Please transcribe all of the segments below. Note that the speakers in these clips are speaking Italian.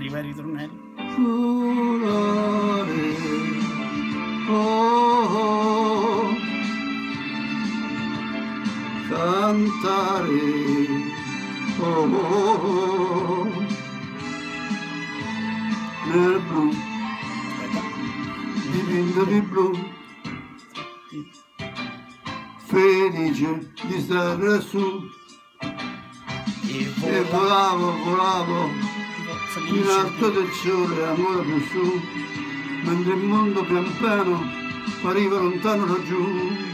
Arriva il ritornello. Volare. Oh, oh. Cantare. Oh, oh. Nel blu, dipinto di blu, felice di stare lassù. E E vola, volavo, volavo, in alto del sole, ancora più su, mentre il mondo pian piano appariva lontano laggiù.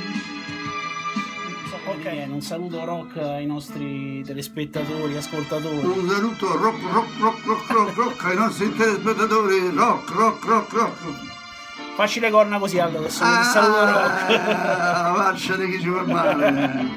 Ok, un saluto rock ai nostri telespettatori, ascoltatori. Un saluto rock, rock, rock, rock, rock, rock ai nostri telespettatori, rock, rock, rock, rock. Facci le corna così Aldo, che sono il saluto rock. Ah, la faccia di chi ci fa male.